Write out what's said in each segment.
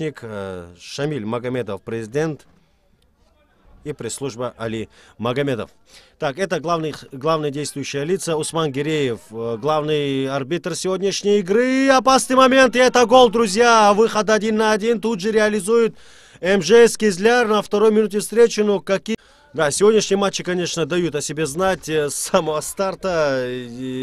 помощник, э, Шамиль Магомедов, президент и пресс-служба Али Магомедов. Так, это главные, главные действующие лица. Усман Гиреев, э, главный арбитр сегодняшней игры. Опасный момент, и это гол, друзья. Выход один на один тут же реализует МЖС Кизляр на второй минуте встречи. Ну, какие... Да, сегодняшние матчи, конечно, дают о себе знать э, с самого старта,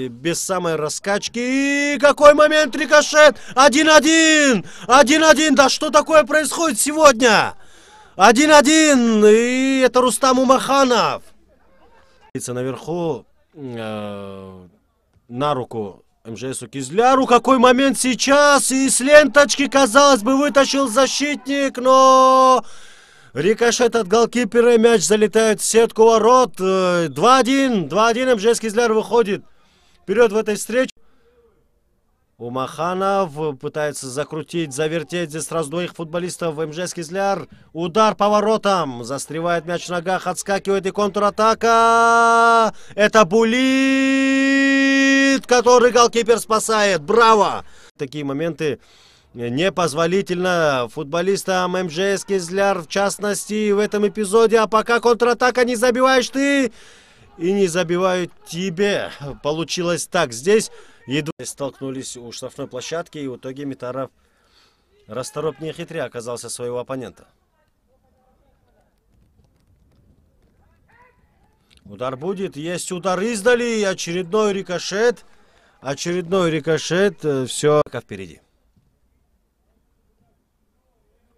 без самой раскачки. И какой момент, рикошет! 1-1! 1-1! Да что такое происходит сегодня? 1-1! И это Рустам Умаханов. Наверху э, на руку МЖСу Кизляру. Какой момент сейчас! И с ленточки, казалось бы, вытащил защитник, но... Рикошет от голкипера, мяч залетает в сетку ворот. 2-1, 2-1, МЖС Кизляр выходит вперед в этой встрече. Умаханов пытается закрутить, завертеть здесь сразу двоих футболистов МЖС Кизляр. Удар по воротам. Застревает мяч в ногах, отскакивает и контратака. Это Булит, который голкипер спасает. Браво! Такие моменты непозволительно футболистам МЖС Кизляр, в частности, в этом эпизоде. А пока контратака не забиваешь ты и не забивают тебе. Получилось так. Здесь едва столкнулись у штрафной площадки, и в итоге Митаров растороп не хитря оказался своего оппонента. Удар будет, есть удар издали, очередной рикошет, очередной рикошет, э, все впереди.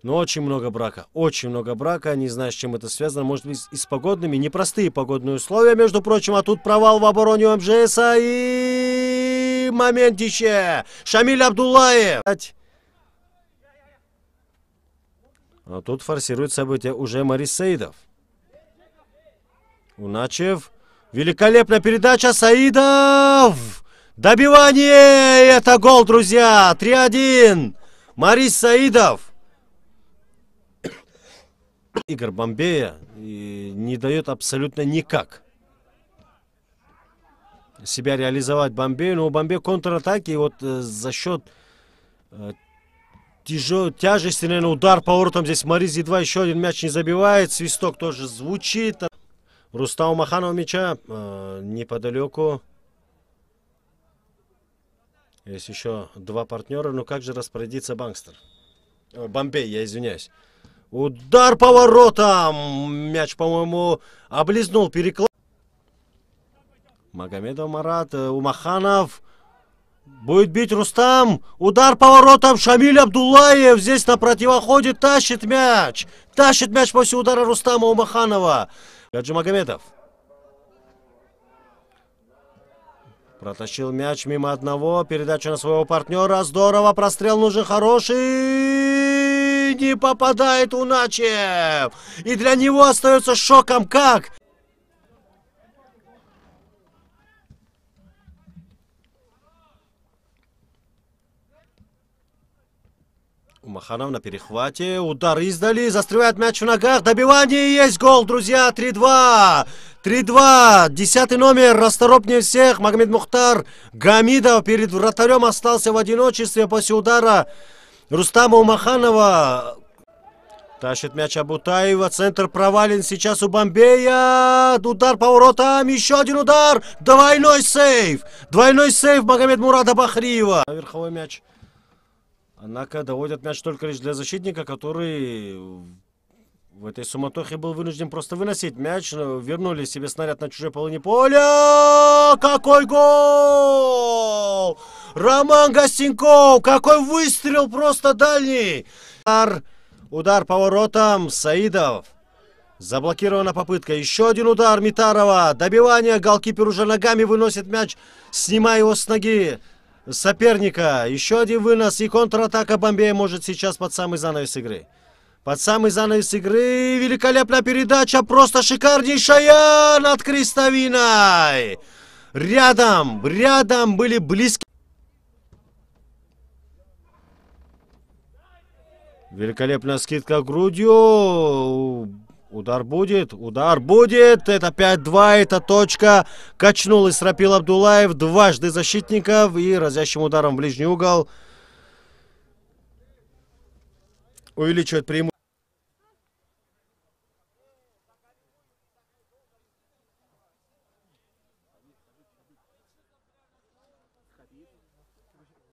Но очень много брака, очень много брака, не знаю, с чем это связано, может быть и с погодными, непростые погодные условия, между прочим, а тут провал в обороне у МЖСа и моментище, Шамиль Абдулаев. А тут форсирует события уже Марис Саидов. Уначев, великолепная передача, Саидов! Добивание! Это гол, друзья! 3-1! Марис Саидов! Игорь Бомбея не дает абсолютно никак себя реализовать Бомбею. Но у Бомбея контратаки вот э, за счет э, тяжел, тяжести, наверное, удар по воротам. Здесь Марис едва еще один мяч не забивает. Свисток тоже звучит. Рустам Маханов мяча э, неподалеку. Есть еще два партнера. Ну как же распорядится Бангстер? Бомбей, я извиняюсь. Удар по воротам! Мяч, по-моему, облизнул переклад. Магомедов Марат, э, Умаханов. Будет бить Рустам. Удар по воротам. Шамиль Абдулаев здесь на противоходе тащит мяч. Тащит мяч после удара Рустама Умаханова. Гаджи Магомедов. Протащил мяч мимо одного. Передача на своего партнера. Здорово. Прострел нужен хороший не попадает Уначев. И для него остается шоком как? Маханов на перехвате. Удар издали. Застревает мяч в ногах. Добивание. Есть гол, друзья. 3-2. 3-2. Десятый номер. Расторопнее всех. Магомед Мухтар Гамидов перед вратарем остался в одиночестве после удара Рустама Умаханова. Тащит мяч Абутаева. Центр провален сейчас у Бомбея. Удар по воротам. Еще один удар. Двойной сейв. Двойной сейв Магомед Мурада Бахриева. Верховой мяч. Однако доводят мяч только лишь для защитника, который в этой суматохе был вынужден просто выносить мяч. Вернули себе снаряд на чужой половине поля. Какой гол! Роман Гостенков! Какой выстрел просто дальний! Удар, удар по воротам Саидов. Заблокирована попытка. Еще один удар Митарова. Добивание. Голкипер уже ногами выносит мяч, снимая его с ноги соперника. Еще один вынос и контратака Бомбея может сейчас под самый занавес игры. Под самый занавес игры великолепная передача, просто шикарнейшая над Крестовиной. Рядом, рядом были близкие. Великолепная скидка грудью. Удар будет, удар будет. Это 5-2, это точка. Качнул и срапил Абдулаев. Дважды защитников и разящим ударом в ближний угол. увеличивает преимущество